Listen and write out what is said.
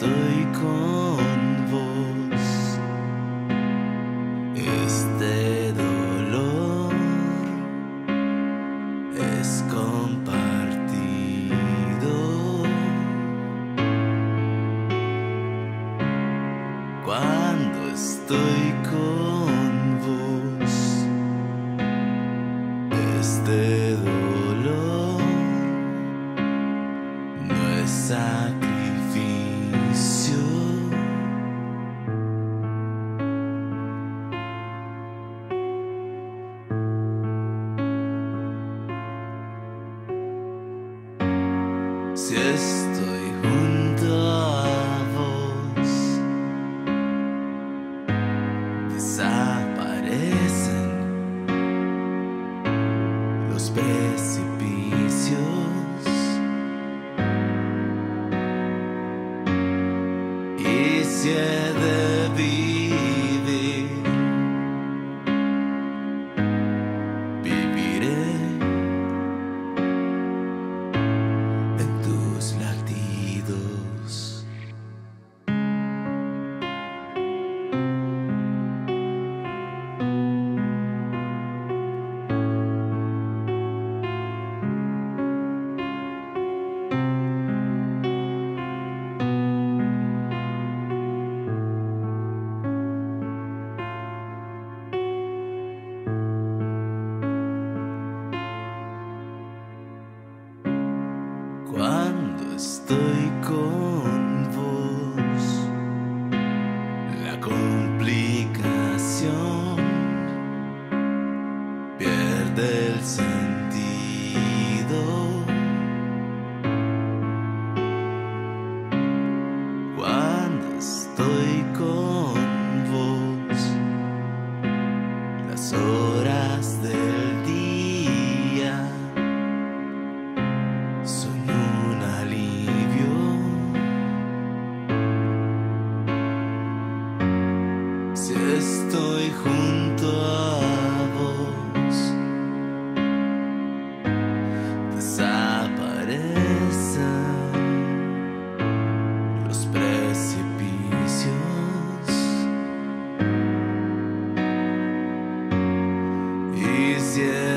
estoy con vos, este dolor es compartido. Cuando estoy con vos, este Si estoy junto a vos, desaparecen los precipicios. Y si estoy con vos, la complicación pierde el sentido. Desaparecen los precipicios. Y si